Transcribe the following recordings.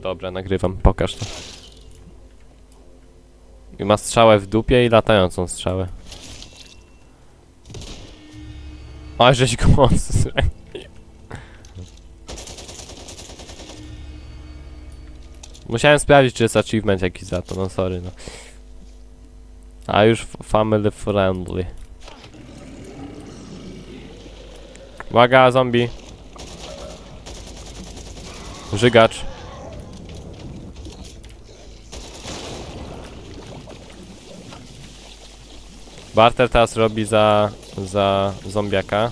Dobra, nagrywam, pokaż to. I ma strzałę w dupie i latającą strzałę. O, żeś go mocno. Musiałem sprawdzić, czy jest achievement jakiś za to, no sorry, no. A już family friendly. Uwaga, zombie. Żygacz. Barter teraz robi za, za zombiaka.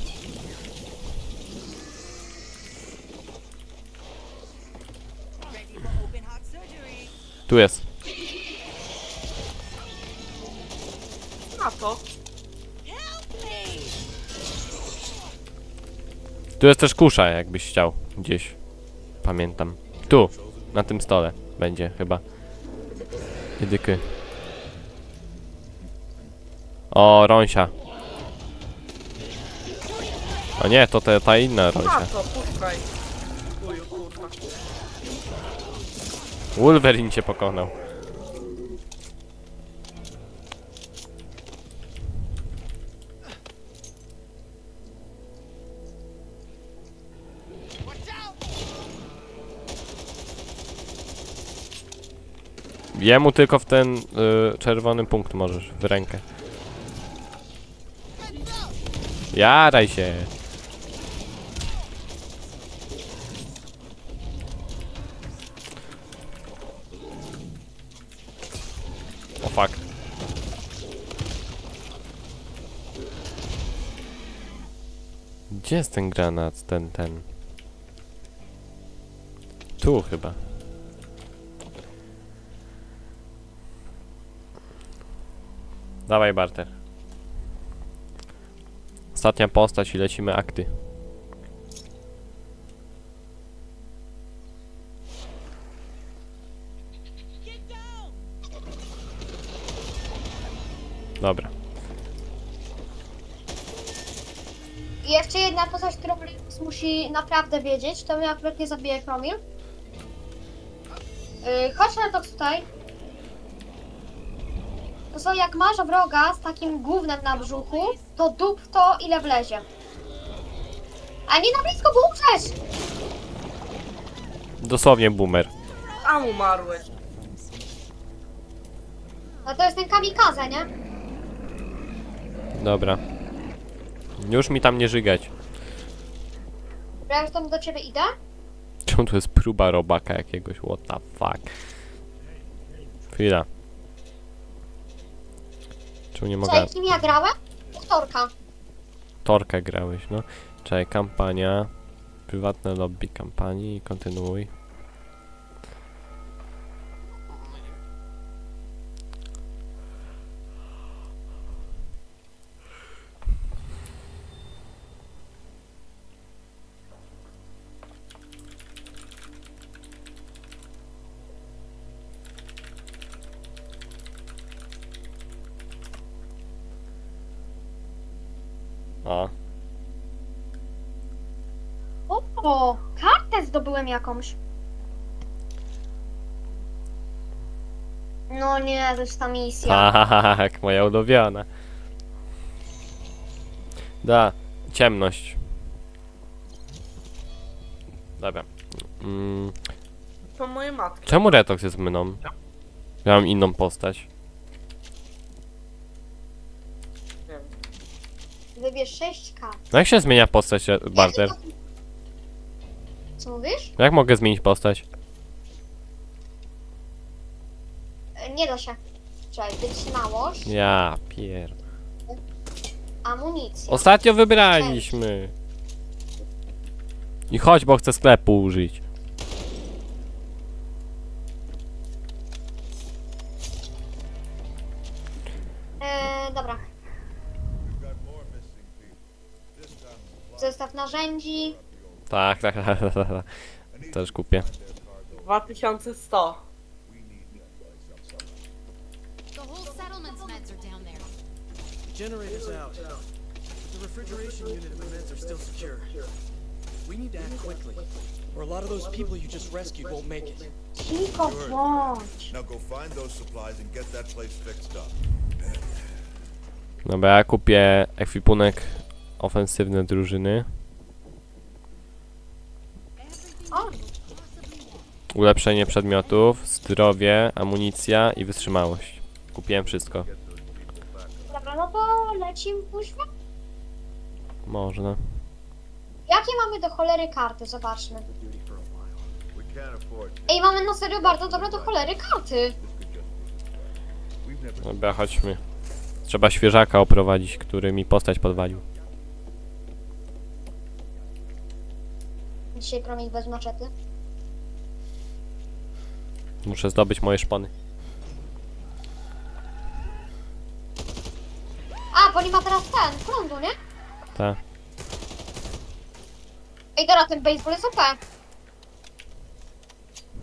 Tu jest. A to? Tu jest też kusza, jakbyś chciał. Gdzieś. Pamiętam. Tu. Na tym stole. Będzie chyba. Jedyky. O, Rąsia. O nie, to te, ta inna A Rąsia. to, puszczaj. Chuju, kurwa. Wolverine cię pokonał. Jemu tylko w ten y, czerwony punkt możesz, w rękę. Jaraj się. O fuck. Gdzie jest ten granat, ten, ten? Tu chyba. Dawaj barter. Ostatnia postać i lecimy akty. Dobra. I jeszcze jedna postać, którą Linus musi naprawdę wiedzieć, to mnie akurat nie zabije Kromil. Yy, chodź na to tutaj. To są jak masz wroga z takim gównem na brzuchu, to dup to ile wlezie. A nie na blisko, bo umrzesz! Dosłownie boomer. Sam umarłeś. No to jest ten kamikaze, nie? Dobra. Już mi tam nie żygać. Ja już tam do ciebie idę. Czemu tu jest próba robaka jakiegoś? What the fuck? Chwila. Czemu nie mogę... Cześć, kim ja grałem? Doktorka. Torkę grałeś, no. Czekaj, kampania. Prywatne lobby kampanii. Kontynuuj. Ta misja. tak, moja ulubiona. Da, ciemność. Dobra. Mm, To moje matki. czemu Retox jest mną? Ja mam inną postać. Wybierz 6 kart. No jak się zmienia postać, Barter? Co mówisz? Jak mogę zmienić postać? E, Nie da się. Czekaj, wytrzymałość, Ja pier... amunicja. Ostatnio wybraliśmy. I chodź, bo chcę sklepu użyć. E, dobra. Zestaw narzędzi. Tak, tak, tak, tak, tak. Też kupię. 2100. Generator's out, but the refrigeration unit and vents are still secure. We need to act quickly. or a lot of those people you just rescued won't make it. Now go find those supplies and get that place fixed up. Dobra, ja kupię ekwipunek ofensywny drużyny. Ulepszenie przedmiotów, zdrowie, amunicja i wytrzymałość. Kupiłem wszystko. Dobra, no lecimy później. Można. Jakie mamy do cholery karty? Zobaczmy. Ej, mamy na serio bardzo dobre do cholery karty. Dobra, chodźmy. Trzeba świeżaka oprowadzić, który mi postać podwalił. Dzisiaj promień bez maczety. Muszę zdobyć moje szpony. A, bo nie ma teraz ten, prądu, nie? Tak. Ej, dobra, ten baseball jest OP.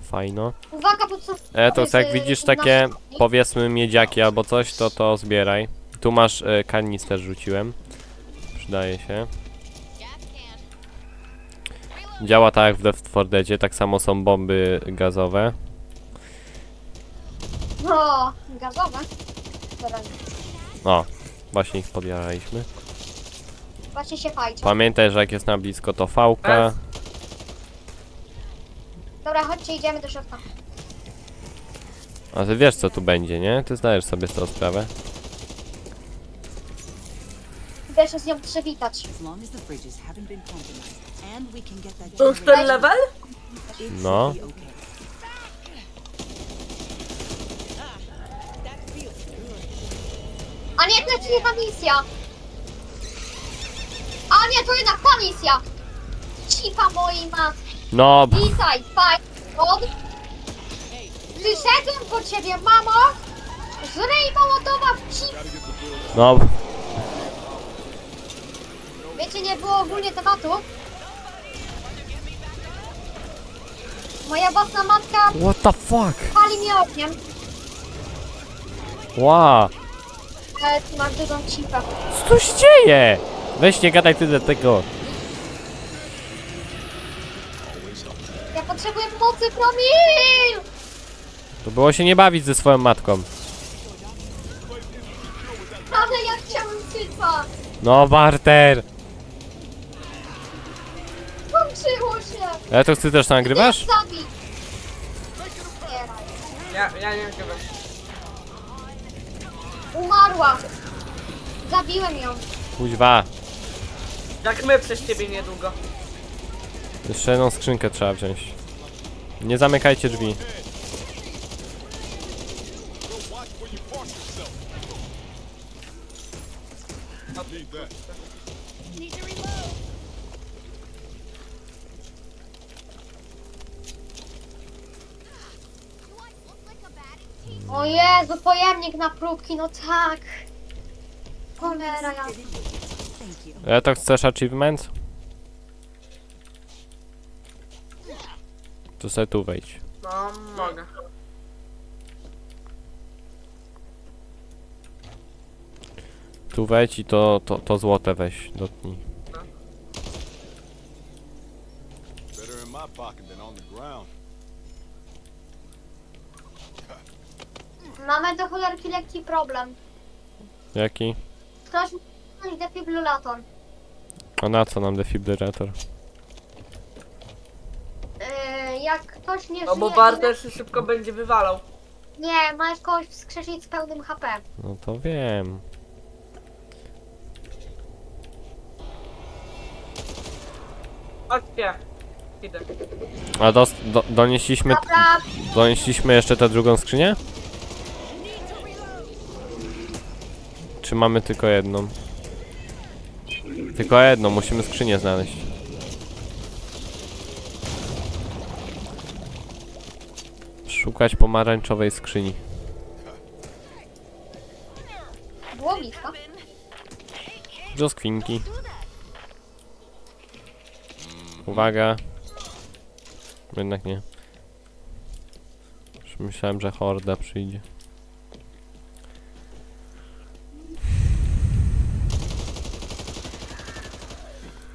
Fajno. Uwaga, bo co... E, to jest, jak y, widzisz 15 takie powiedzmy miedziaki albo coś, to to zbieraj. Tu masz e, kanister rzuciłem. Przydaje się. Działa tak jak w Left 4 Deadzie, tak samo są bomby gazowe. No, gazowe. Dobra, O, właśnie ich podjaraliśmy. Właśnie się fajczy. Pamiętaj, że jak jest na blisko to fałka. Dobra, chodźcie, idziemy do środka. A ty wiesz co tu będzie, nie? Ty zdajesz sobie z tą sprawę. Idę się z nią przywitać. To już ten level? No. A nie, to jest nie ta misja. A nie, to jednak ta misja. Cipa mojej matki. No, Witaj, Fajkon. Przyszedłem po ciebie, mamo. Zryj mołotowa w cip. no. Wiecie, nie było ogólnie tematu. Moja własna matka What the fuck? pali mnie ogniem. Wow. Ale ty masz dużą cipę. Co tu się dzieje? Weź nie gadaj tyle tego. Ja potrzebuję pomocy, promil! To było się nie bawić ze swoją matką. Ale ja chciałem cypa. No, Barter. Kończyło się. Ale to ty też nagrywasz? Nie zabij. Ja, ja nie wiem. Umarła. Zabiłem ją. Kuźwa. Jak my przez ciebie niedługo. Jeszcze jedną skrzynkę trzeba wziąć. Nie zamykajcie drzwi. O Jezu, pojemnik na próbki, no tak. Cholera ja. Ale to chcesz achievement? To sobie tu wejdź. No, mogę. Tu wejdź i to, to, to złote weź, ground. Mamy do cholerki lekki problem. Jaki? Ktoś musi defibrillator. A na co nam defibrylator? Yy, jak ktoś nie No bo żyje, się szybko będzie wywalał. Nie, możesz kogoś wskrzesić z pełnym HP. No to wiem. Chodźcie. Idę. A dos, do, donieśliśmy, Dobra, donieśliśmy jeszcze tę drugą skrzynię? Czy mamy tylko jedną? Tylko jedną, musimy skrzynię znaleźć. Szukać pomarańczowej skrzyni. było blisko. Brzoskwinki. Uwaga. Jednak nie. Już myślałem, że horda przyjdzie.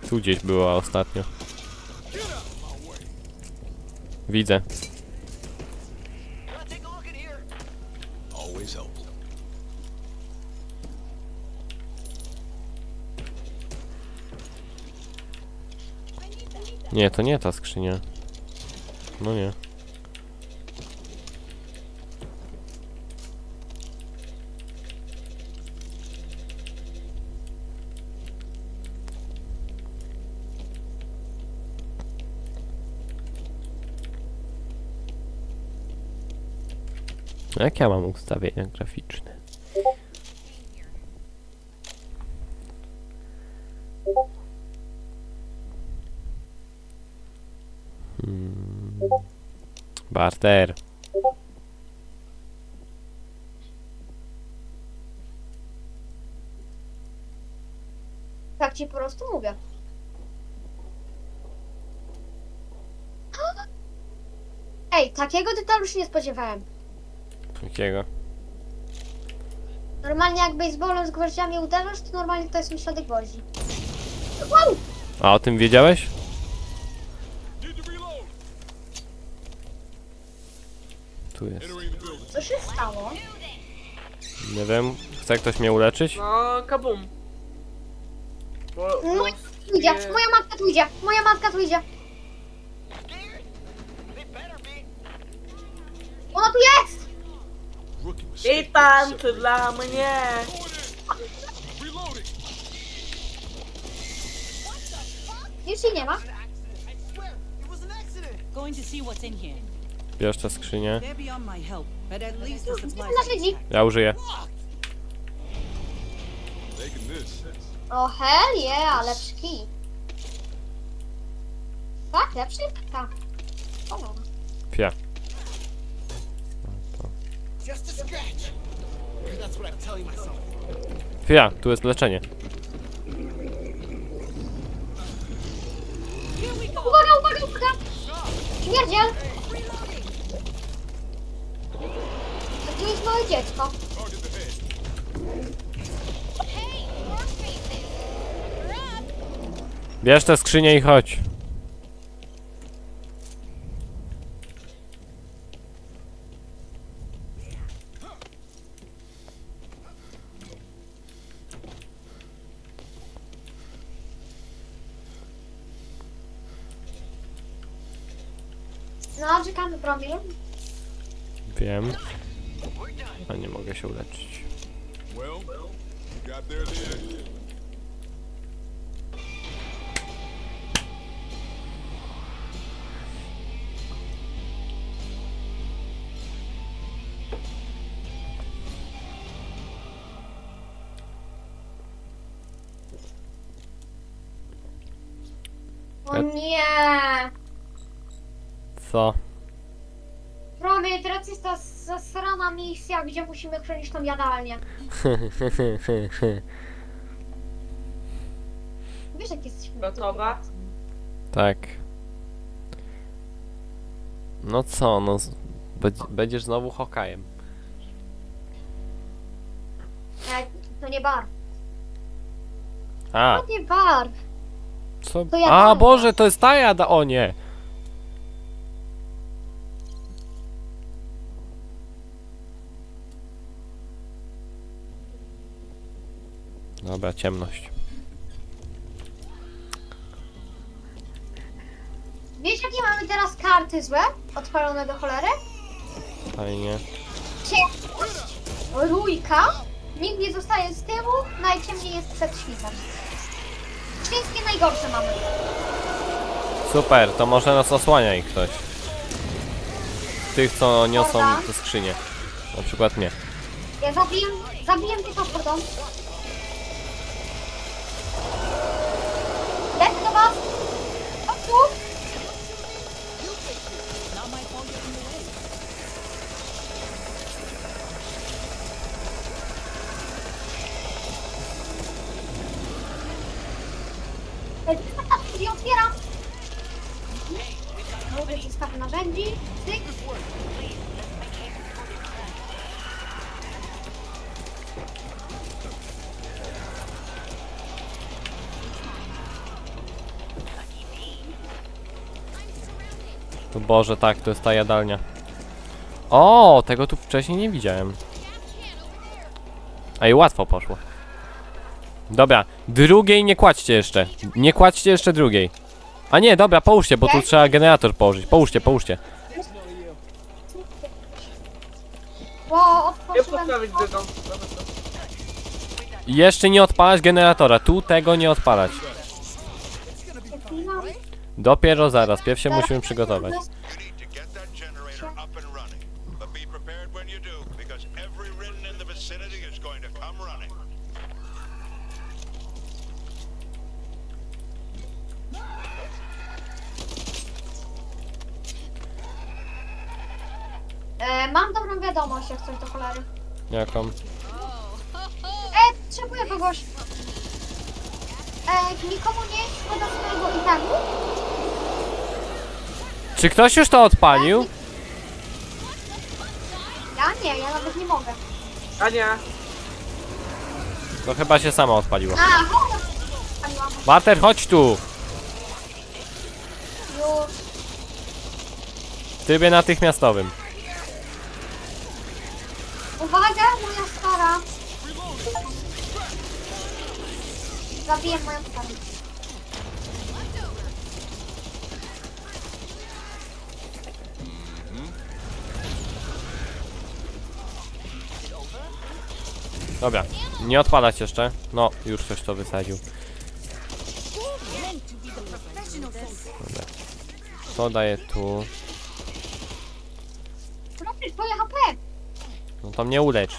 Tu gdzieś była ostatnio. Widzę. Nie, to nie ta skrzynia. No nie. Jak ja mam ustawienia graficzne? Hmm. Barter. Tak ci po prostu mówię. Ej, takiego detalu się nie spodziewałem. Jakiego? Normalnie jak baseballem z gwoździami uderzasz, to normalnie to jest mi środek gwoździ. Wow! A o tym wiedziałeś? Tu jest. Co się stało? Nie wiem. Chce ktoś mnie uleczyć? No, kabum. Bo, No bo, tu idzie, moja matka tu idzie, moja matka tu idzie. Ona tu jest! Rookie mistake. I tańczy dla mnie. Już jej nie ma. Going to see what's in here. Bierz tę skrzynię. Ja użyję. O hell yeah, lepszki. Tak, lepszy? Tak. O, Fia, tu jest leczenie. Uwaga, uwaga, uwaga! Śmierdziel! To tu jest małe dziecko. Bierz tę skrzynię i chodź. Promil. Wiem. A nie mogę się uleczyć. O E- nie! Co? Promil, teraz jest ta zasrana misja, gdzie musimy chronić tą jadalnię. Wiesz, jak jesteśmy Gotowa? tak. No co, no... z- będzie- Będziesz znowu Hokajem. Nie, to nie bar. A, To nie bar. co? To ja A. Boże, to jest ta jada, o nie! Dobra, ciemność. Wiesz, jakie mamy teraz karty złe? Odpalone do cholery? Fajnie. Ciemność, rójka, nikt nie zostaje z tyłu, najciemniej jest przed świtem. Wszystkie najgorsze mamy. Super, to może nas osłania ich ktoś. Tych, co niosą Dobra. te skrzynie. Na przykład mnie. Ja zabiję, zabiję tych paszportą. Boże, tak, to jest ta jadalnia. O, tego tu wcześniej nie widziałem. Ej, łatwo poszło. Dobra, drugiej nie kładźcie jeszcze. Nie kładźcie jeszcze drugiej. A nie, dobra, połóżcie, bo tu trzeba generator położyć. Połóżcie, połóżcie. Bo Nie otworzyłem... postawić drugą. Dobra, to. Jeszcze nie odpalać generatora. Tu tego nie odpalać. Dopiero zaraz. Pierw się musimy przygotować. E, mam dobrą wiadomość, jak coś do cholery. Jaką? E, potrzebuję kogoś. E, nikomu nie jest swojego itemu? Czy ktoś już to odpalił? Ja nie, ja nawet nie mogę. A nie. To chyba się sama odpaliło. A. Water, chodź tu! Już. W trybie natychmiastowym. Uwaga, moja stara. Zabiję moją starą. Dobra, nie odpalać jeszcze. No, już ktoś to wysadził. Dobra. To daje tu. Twoje HP. No to mnie ulecz.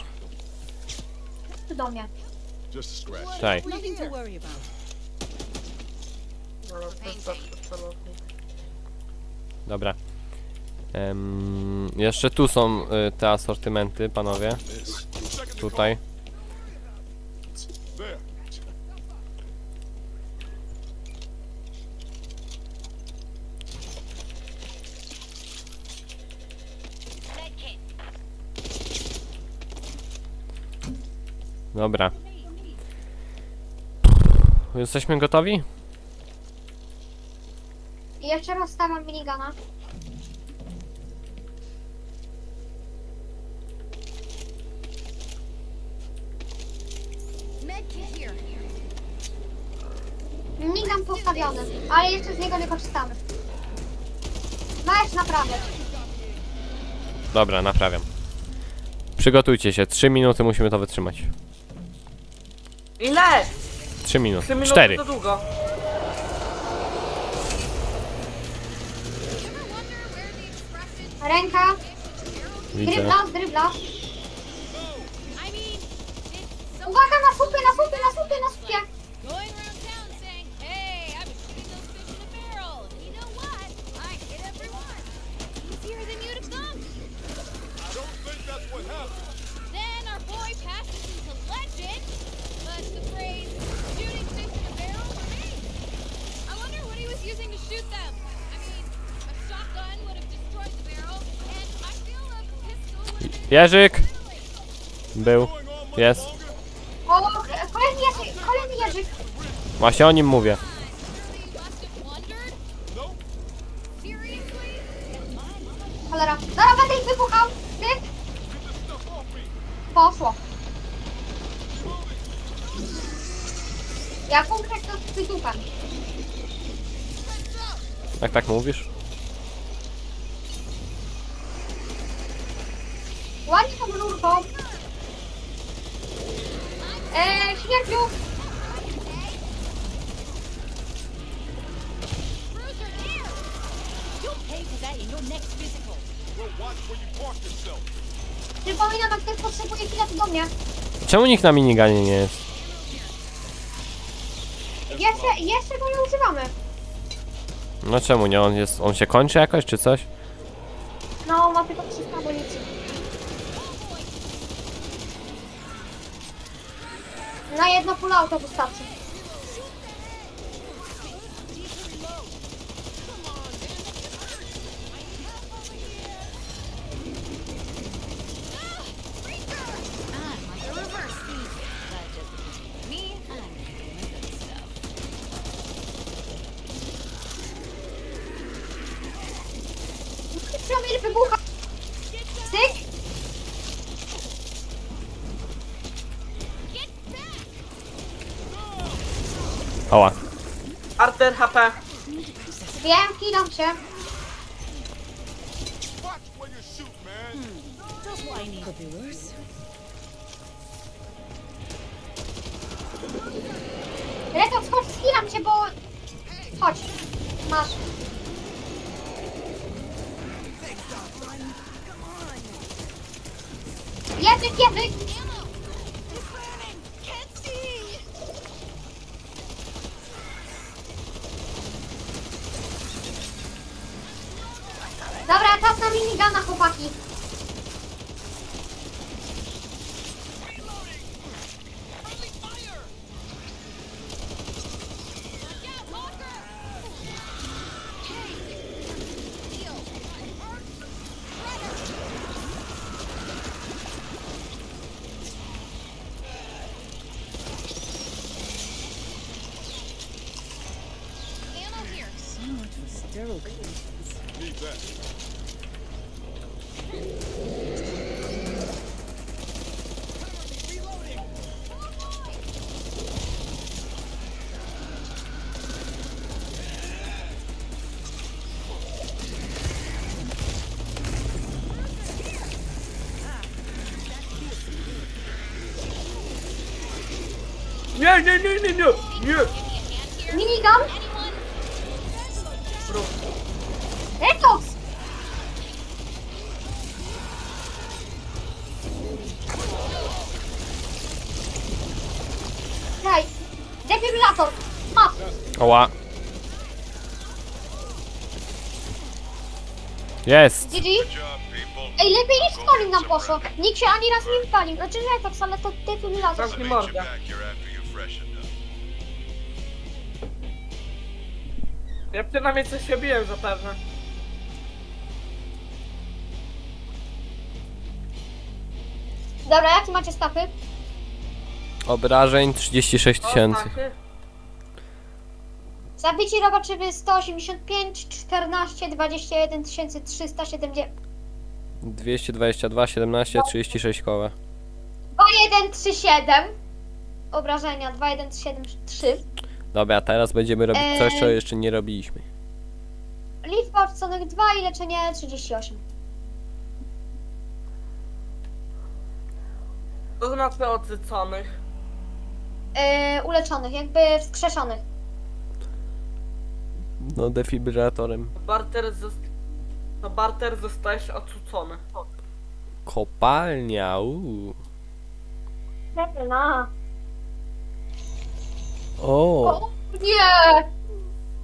Tu do mnie. Just a scratch. Czekaj. Nothing to worry about. Dobra. Em, jeszcze tu są y, te asortymenty, panowie. Tutaj. Dobra. Jesteśmy gotowi? I jeszcze raz stawiam minigana. Minigun postawiony, ale jeszcze z niego nie korzystamy. Masz naprawiać. Dobra, naprawiam. Przygotujcie się, 3 minuty musimy to wytrzymać. Ile? 3 minuty. Trzy minuty 4. to długo. Ręka, Widzę. drybla, drybla. Uwaga na słupy, na słupy, na słupy, na słupie. going around town saying, hey, I was shooting those fish in a barrel. And you know what? I hit everyone. Easier than you'd have thought. I don't think that's what happened. Then our boy passes into legend. But the phrase, shooting fish in a barrel remains. I wonder what he was using to shoot them. I mean, a shotgun would have destroyed the barrel. And I feel a pistol would have been Jerzyk! Był. Jest. O, kolejny jeżyk, kolejny jeżyk. Właśnie o nim mówię. Cholera. Zaraz będę ich wybuchał. Ty? Poszło. Ja konkretnie z tytułem. Jak tak mówisz? Ładnie tą rurką. Eee, śmierciu. Cruiser here! You'll pay for that in your next physical. Well, watch where you park yourself. Przypominam, jak ktoś potrzebuje chwilę do mnie. Czemu nikt na miniganie nie jest? Jeszcze, jeszcze go nie używamy. No czemu nie? On jest. On się kończy jakoś czy coś? No, ma tylko 300 amunicji. Na jedno pula auto wystarczy. I'm on the reverse speed. But just between me, I'm doing the good stuff. Oła. Arter HP. Wiem, kilam się. Watch where you shoot, man. Just what I need. Could be worse. Reto, chodź, skilam cię, bo... Chodź. Masz. Język, język! Dobra, czas na minigana, chłopaki. Nie, nie, nie, nie, nie. Nie. Minigun? Retox! Daj. Defibrylator. Masz. Oła. Jest! GG. Ej, lepiej niż Colin nam poszło. Nikt się ani raz nie wypalił. Znaczy Retox, ale to defibrylator. Zamknij mordę. Ja przynajmniej coś robiłem zapewne. Dobra, jakie macie stafy? Obrażeń 36 tysięcy. Zabici robaczywy 185, 14, 21 370. 222, 17, 36 koła. 2137. Obrażenia 2173. Dobra, teraz będziemy robić coś, czego jeszcze nie robiliśmy. Liczba odconek 2 i leczenie 38. To znaczy odrzuconych. Yy, uleczonych, jakby wskrzeszonych. No, defibrylatorem. Barter zost... To barter zostajesz odrzucony. Kopalnia, uuu. No. O, O nie!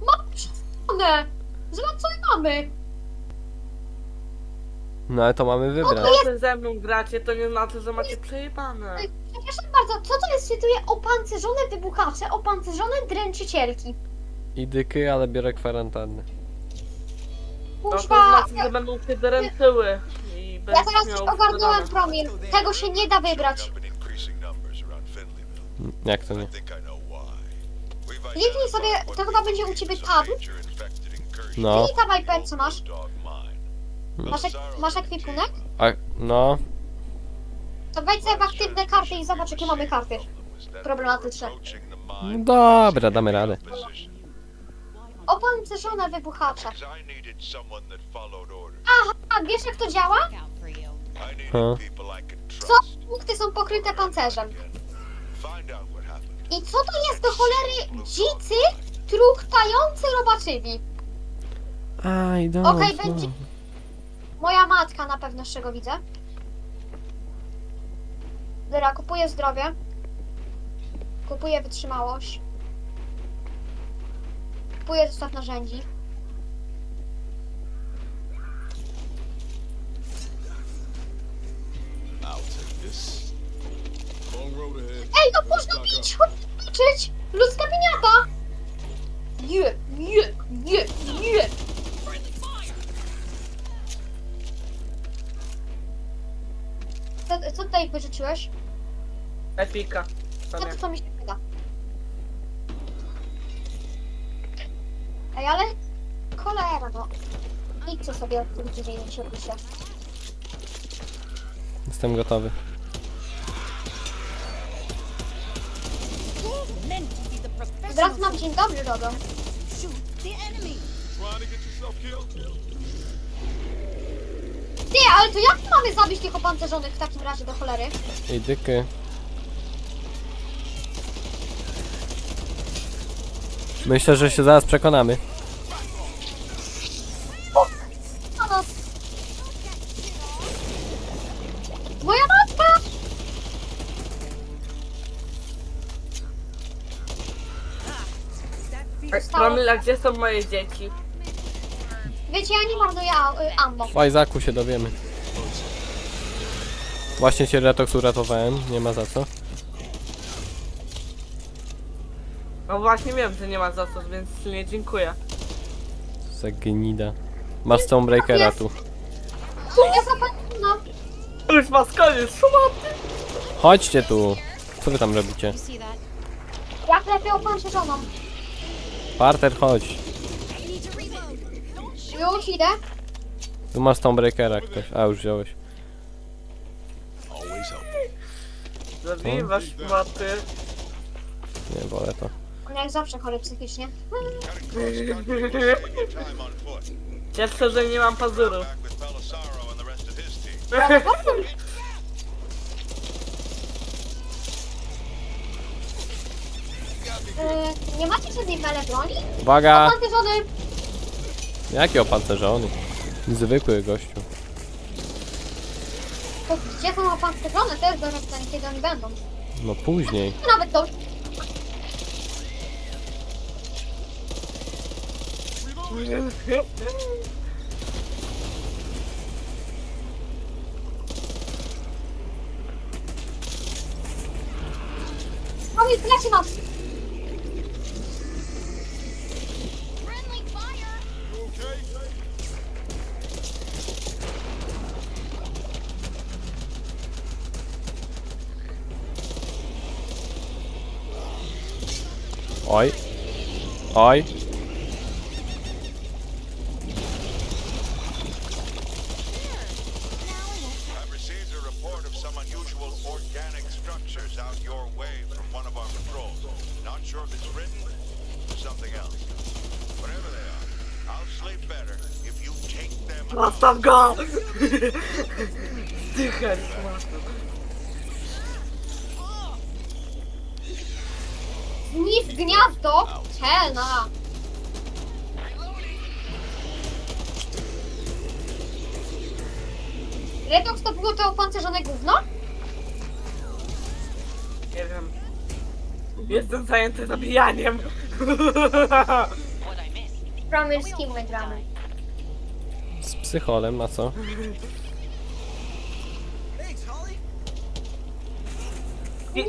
Mamy przesłonę! Zobacz co my mamy! no ale to mamy wybrać. To, że ze mną gracie, to nie znaczy, że macie przejebane. Przepraszam bardzo, co to jest tytuje opancerzone wybuchacze, opancerzone dręczycielki? I dyky, ale biorę kwarantannę. No to znaczy, że będą się dręczyły. I ja teraz już ogarnąłem promil. Tego się nie da wybrać. Jak to nie? think I know why. We've Kliknij sobie, to chyba będzie u ciebie tab. No, Kliknij tam iPad, co masz? Mine. Masz, ek- masz ekwipunek? a, no, To wejdź sobie w aktywne karty i zobacz jakie mamy karty. Problematyczne. No dobra, damy radę. Opancerzone wybuchacze. Because I needed someone that followed orders. A wiesz jak to działa? Co punkty są pokryte pancerzem? I co to jest do cholery dzicy, truchtający robaczywi? Aj, dobra. Okej, będzie- Moja matka na pewno z czego widzę. Dobra, kupuję zdrowie. Kupuję wytrzymałość. Kupuję zestaw narzędzi. Ej, no można bić! Chodź zobaczyć! Ludzka piniata! Je, je, je, je! Co, co tutaj pożyczyłeś? Epika. No Sobie. to co mi się wyda. Ej, ale... Cholera, no. Idźcie sobie drzwi, nie się. Jestem gotowy. Trying to get yourself killed? Ty, ale to jak mamy zabić tych opancerzonych w takim razie do cholery? I dyky. Myślę, że się zaraz przekonamy. Promila, gdzie są moje dzieci? Wiecie, ja nie marnuję a- y, ammo. W się dowiemy. Właśnie cię Retox uratowałem, nie ma za co. No właśnie wiem, że nie ma za co, więc nie dziękuję. Za gnida. Masz Stonebreakera tu. Ja zapomniałam. Już was koniec, szmaty! Chodźcie tu. Co wy tam robicie? You see that? Jak lepiej opancerzoną. Parter, chodź. Już idę. Tu masz Stonebreakera ktoś. A, już wziąłeś. Zabiwasz szmaty. Nie, wolę to. On jak zawsze chory psychicznie. Cieszę że nie mam pazurów. Yy, nie macie żadnej mele broni? Uwaga! Opancerzony! Jaki opancerzony? Zwykły gościu. To gdzie są opancerzone? To jest do pytanie, kiedy oni będą. No później. Nawet to. Mamy plecy nas! If you take them out. Zostaw go! Zdychaj, szmaty. Zniszcz gniazdo! Helna! Redox to było to opancerzone gówno? Nie wiem. Jestem zajęty zabijaniem. Gramy z kim my gramy? Z psycholem, a co? Nie,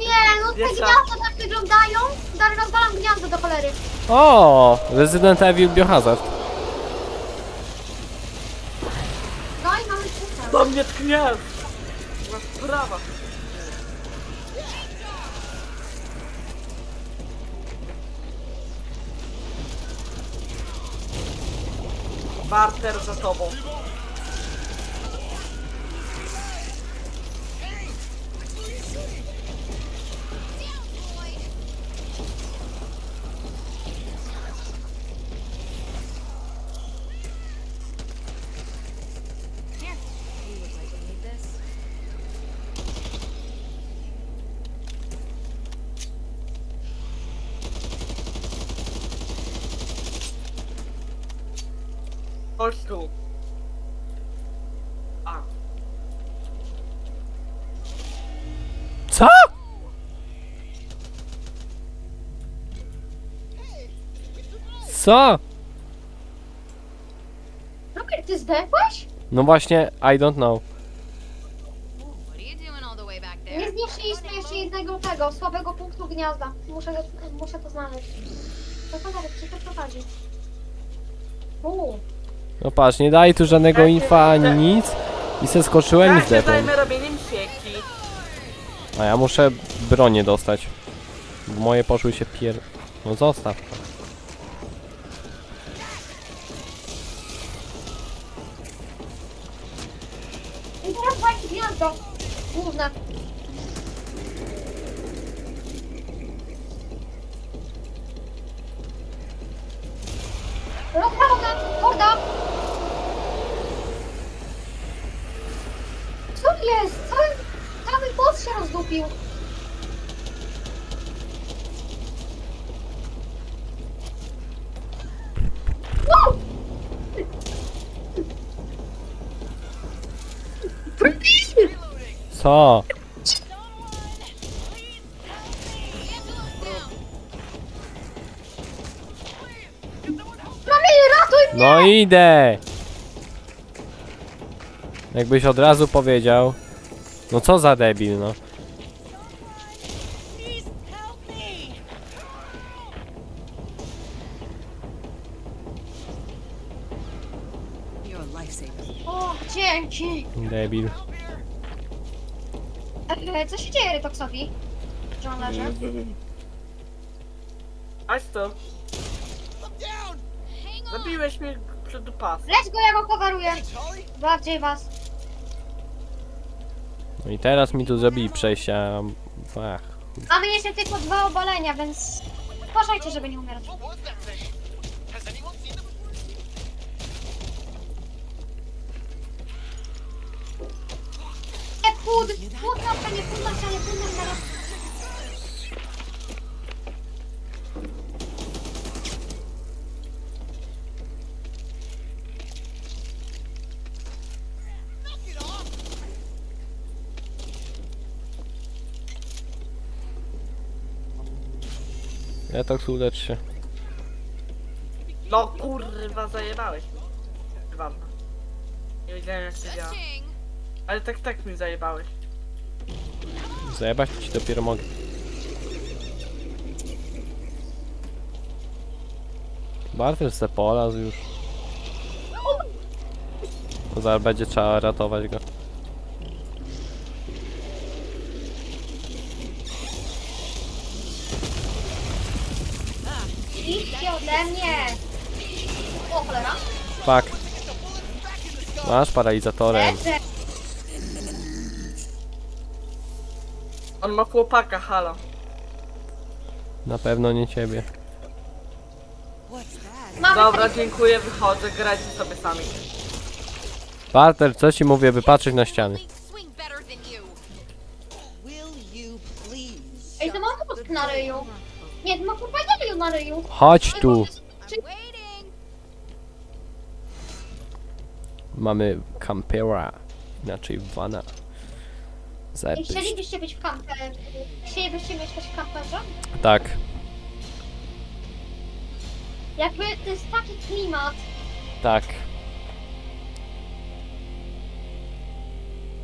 no te Wiesz co? gniazda tak wyglądają. Dary rozwalam gniazdo do cholery. O! Resident Evil Biohazard. No i mamy super. Do mnie tknie! Na sprawa. Barter za tobą. You Tu. A. Co? Co? Rocker, ty zdechłeś? No właśnie, I don't know. Nie zniszczyliśmy jeszcze jednego tego, słabego punktu gniazda. Muszę, muszę to znaleźć. To cholery, gdzie to prowadzi? Uuu. No patrz, nie daj tu żadnego infa ani nic. I se skoczyłem i Ja się zdechłem. zajmę robieniem sieki. A ja muszę bronię dostać. Bo moje poszły się pier... No zostaw to. I teraz właśnie gniazdo. Główne. Rozpalona! Horda! Co jest? Cały, cały boss się rozdupił. Wow! Co? Ratuj mnie! No idę! Jakbyś od razu powiedział. No co za debil, no. O, dzięki. Debil. E, co się dzieje Rytoksowi? Że on leży? Aś to, zabiłeś mnie przed pas. Leć go, ja go coveruję. Bardziej was. No i teraz mi tu zrobili przejścia. Ach. Mamy jeszcze tylko dwa obalenia, więc uważajcie, żeby nie umierać. What was that thing? Has anyone seen them before? Nie, Ja tak ulecz się. No kurwa, zajebałeś mnie. Ważne. Nie wiedziałem jak to działa. Ale tak, tak mi zajebałeś. Zajebać ci dopiero mogę. Bartel se polazł już. Zaraz będzie trzeba ratować go. Idźcie ode mnie! O cholera. Fuck. Masz paralizatorem. On ma chłopaka, halo. Na pewno nie ciebie. Mamy Dobra, dziękuję, wychodzę, grajcie sobie sami. Bartel, co ci mówię, wypatrzeć na ściany. Only swing better than you. Will you please? Ej, to ma mózg na ryju. Nie, to ma kurwa ryju na ryju. Chodź tu. I'm waiting. Mamy Campera. Inaczej Vana. Zajebiście. Chcielibyście być w kamperze? Chcielibyście mieszkać w kamperze? Tak. Jakby to jest taki klimat. Tak.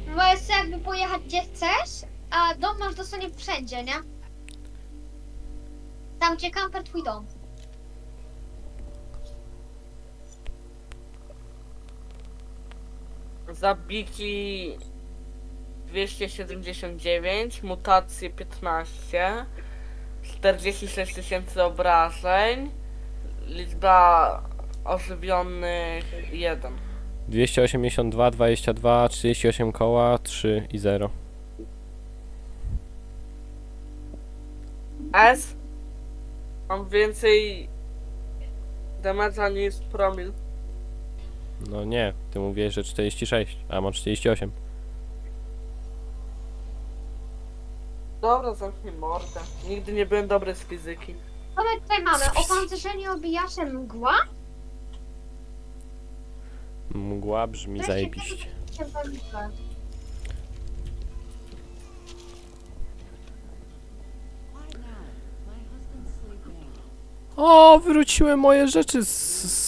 Możesz jakby pojechać gdzie chcesz, a dom masz dosłownie wszędzie, nie? Tam gdzie kamper twój dom. Zabiki 279, mutacje 15, 46 tysięcy obrażeń, liczba ożywionych 1. 282, 22, 38 koła, 3 i 0. S? Mam więcej damage'a niż promil. No nie, ty mówiłeś, że 46, a mam 48. Dobra, zamknij mordę. Nigdy nie byłem dobry z fizyki. Co my tutaj mamy? Opancerzenie obijacze mgła? Mgła brzmi Wreszcie zajebiście. tego się. O, wróciły moje rzeczy z,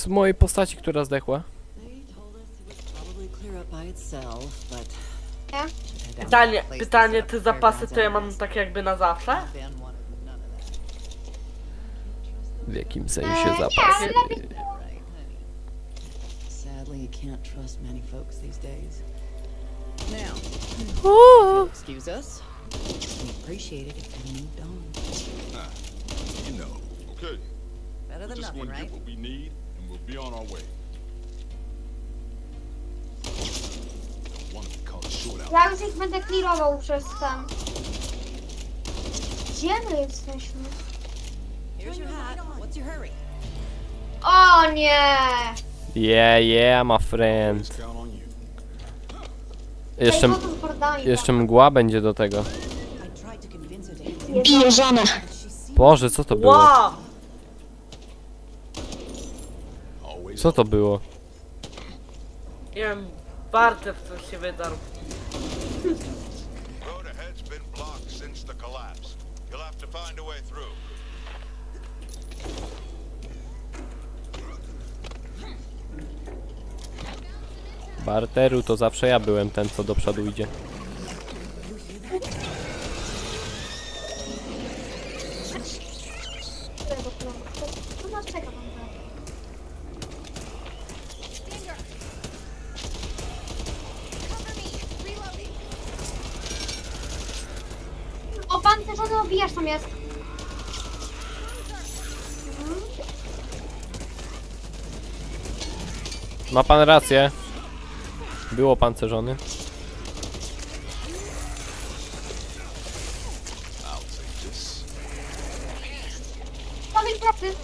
z mojej postaci, która zdechła. By itself, but Nie? Pytanie, pytanie, te zapasy to ja mam tak jakby na zawsze? Van wanted none of that. W jakim sensie zapasy? ale lepiej Right, honey. Sadly, you can't trust many folks these days. Now, excuse us. We appreciate it if you moved on. You know. Okay. Better than Just nothing, gonna right? get what we need, and we'll be on our way. Ja już ich będę clearował przez ten. Gdzie my jesteśmy? O nie! Yeah, yeah, my friend. Jeszcze, bordami? jeszcze mgła będzie do tego. Bije żonę. Boże, co to było? Co to było? Nie wiem, Bartek coś się wydarł. Road ahead's been blocked since the collapse. You'll have to find a way through. Barteru to zawsze ja byłem ten, co do przodu idzie. Którego planu? To- to nas czeka tam zaraz. Stinger. Cover me. Reloading. Pan też żony obijasz tam jest. Ma pan rację. Było pancerzony. I'll take this. Nowej pracy.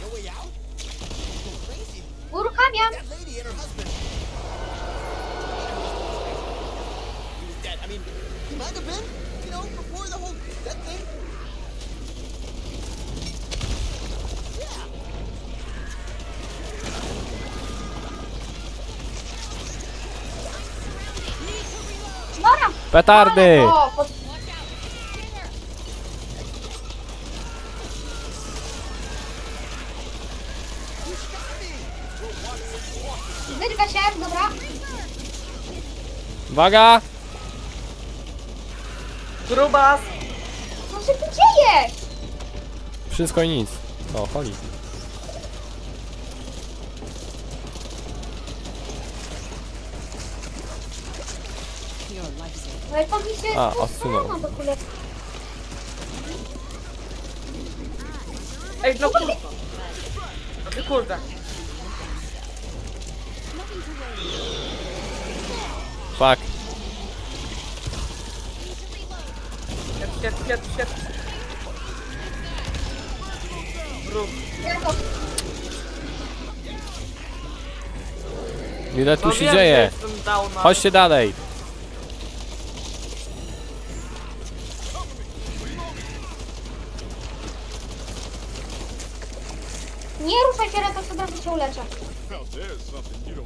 No way out? Go crazy. Uruchamiam. That lady and her husband. He was dead. I mean, he might have been, you know, before the whole death thing. Yeah. Dobra. Petardy! O, pod... Wyrwę się, dobra. Uwaga! Grubas! Co się tu dzieje? Wszystko i nic. O, Holly. Lifesaver. No i to mi się A, odsunął. do. Ej, no kurwa! Ty kurde. Fuck. Grub. Ja to... Ile tu No się że dzieje? Chodźcie dalej. Nie ruszaj się, Retos, od razu cię uleczę. Now there's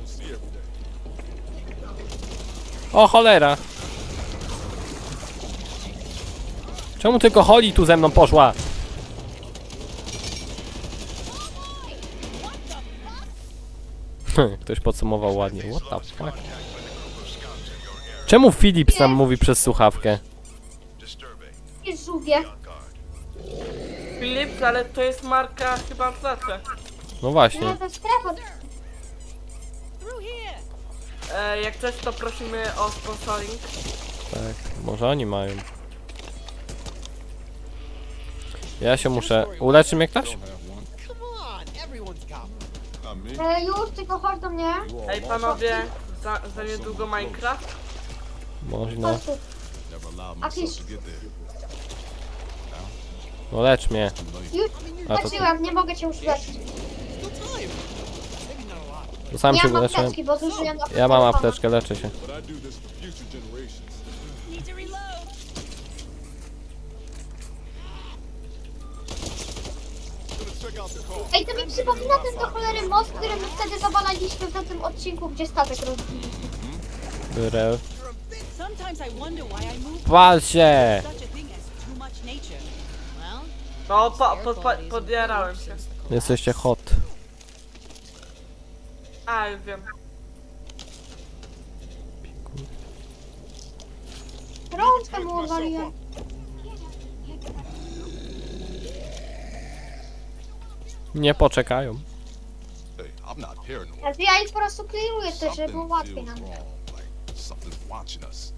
see every day. O cholera. Czemu tylko Holly tu ze mną poszła? Ktoś podsumował ładnie. What the fuck? Czemu Philips nam mówi przez słuchawkę? Jest żółwie. Philips, ale to jest marka chyba w lecie. No Nie, właśnie. to strefa. E, jak coś, to prosimy o sponsoring. Tak, może oni mają. Ja się muszę... Uleczy mnie ktoś? E, już, tylko chodź do mnie. Ej, panowie, za, za niedługo Minecraft. Można. Chodź tu. No lecz mnie. Już A to ty. leczyłam, nie mogę cię już leczyć. Still time. Maybe not a lot. To sam Nie się mam wyleczyłem. apteczki, bo zużyłem na Ja mam apteczkę, leczę się. But I do this for future generations. Need to reload. Gonna check out the car. Ej, to mi przypomina ten do cholery most, który my wtedy zawalaliśmy w tym odcinku, gdzie statek rozbiliśmy. Biorę. Sometimes I wonder why I moved Pal się! such a thing as too much nature. Well, No, po, po, po, podjarałem się. Jesteście hot. A, już wiem. Rączkę mu. Nie poczekają. Hey, I'm not paranoid. Po prostu clearuję też, żeby było łatwiej nam. wrong. Like something's watching us.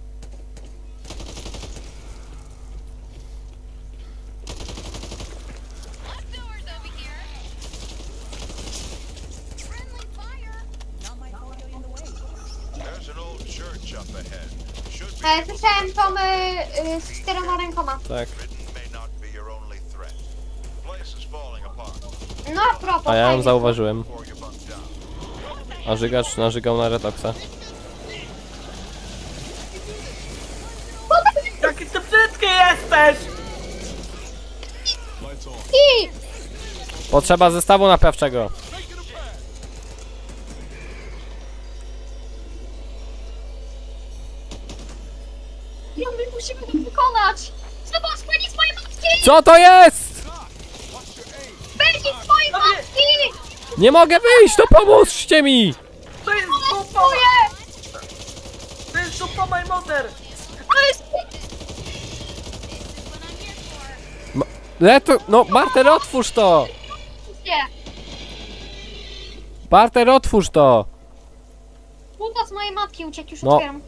Leftovers over here. Friendly fire. not my fault you're in the way. There's an old church up ahead. Should be E, słyszałem tą y, y, z czterema rękoma. Tak. No a propos, A ja ją fajnie. zauważyłem. A żygacz narzygał na Retoxa. Jaki ty brzydki jesteś! I Potrzeba zestawu naprawczego. Co to jest? Penis mojej matki! Nie mogę wyjść, to pomóżcie mi! To jest dupa! To jest dupa my mother! To jest... No, Barter, otwórz to! Nie! Barter, otwórz to! Buta z mojej matki uciekł, już No. otwieram.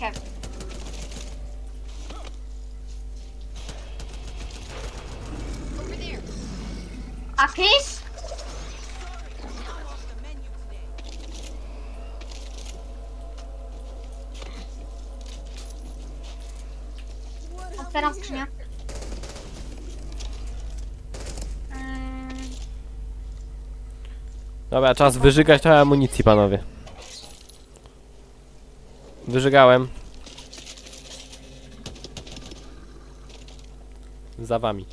Tym zajmijcie. Over. A Chris? Otwieram skrzynię. Dobra, czas wyżygać trochę amunicji, panowie. Wyżygałem. Za wami.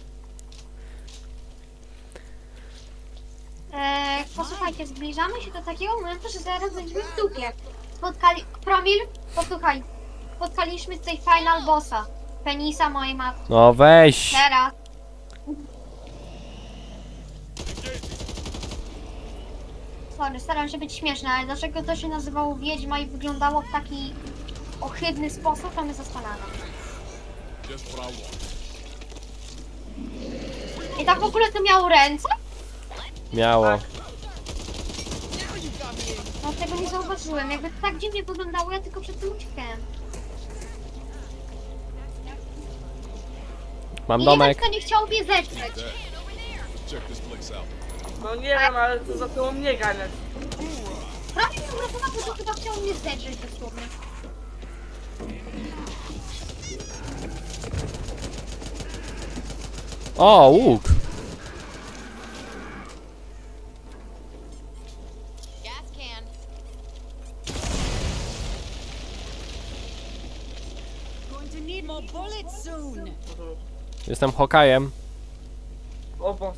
Eee, posłuchajcie, zbliżamy się do takiego momentu, że zaraz będziemy w dupie. Spotkali... Promil, posłuchaj. Spotkaliśmy tutaj final bossa. Penisa mojej matki. No weź! Teraz. Sorry, staram się być śmieszna, ale dlaczego to się nazywało Wiedźma i wyglądało w taki ohydny sposób, to mnie zastanawia. I tak w ogóle to miało ręce? Miało. No tego nie zauważyłem. Jakby to tak dziwnie wyglądało, ja tylko przed tym uciekłem. Mam I nie wiem, domek. kto nie chciał mnie zetrzeć. Check this place out. No nie wiem, ale to zaczęło mnie ganiać. Prawie mi uratował, że chyba chciał mnie zedrzeć dosłownie. O, łuk! Gas can. Going to need more bullets soon. Jestem hokajem. O.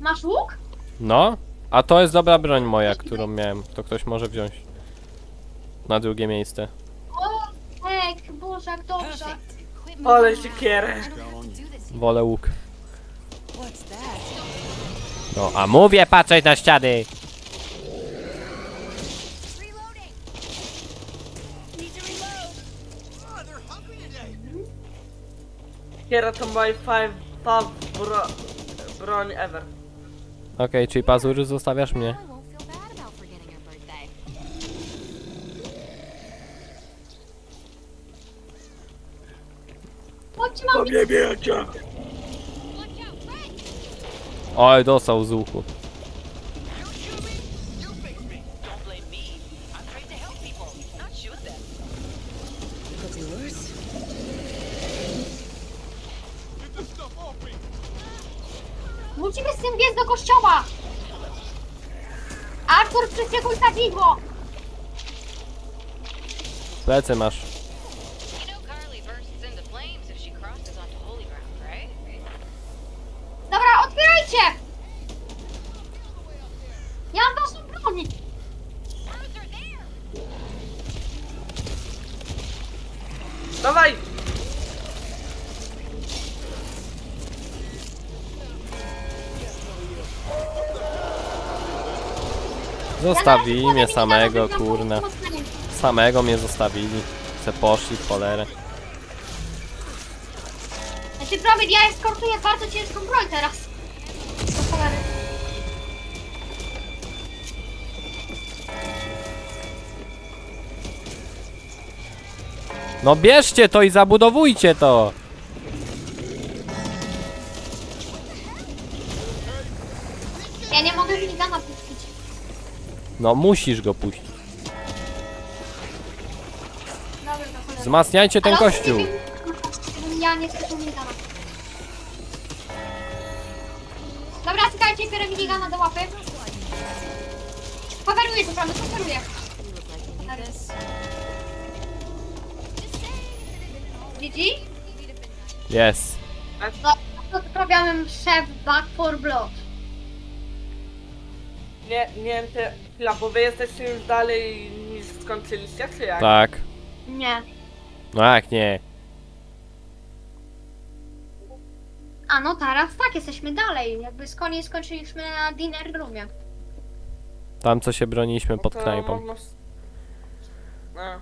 Masz łuk? No, a to jest dobra broń moja, którą miałem. To ktoś może wziąć. Na drugie miejsce. O, tak, Boże, jak dobrze. Ale siekierę. Wolę łuk. No, a mówię patrzeć na ściany! Today. Kiera to my five top bro broń ever. Okej, czyli pazury zostawiasz mnie. Mam! Oj, dostał z łuku. Kadzidło! Plecy masz. Zostawili mnie samego, kurna. Samego mnie zostawili. Se poszli w cholerę. Znaczy, Promil, ja eskortuję bardzo ciężką broń teraz. Do cholery. No bierzcie to i zabudowujcie to! No musisz go puścić. Dobra, to cholera. Wzmacniajcie ten Ale on kościół. Ja nie chcę tu minigana. Dobra, czekajcie, biorę minigana do łapy. Coveruję to prawda, coveruję. Gigi? Jest. No, to odprawiamy Back for Blood. Nie, nie wiem, ty, chwila, bo wy jesteście już dalej niż skończyliście, czy jak? Tak. Nie. No jak nie? A no teraz tak, jesteśmy dalej. Jakby z koniec skończyliśmy na dinner roomie. Tam co się broniliśmy No pod to knajpą. No.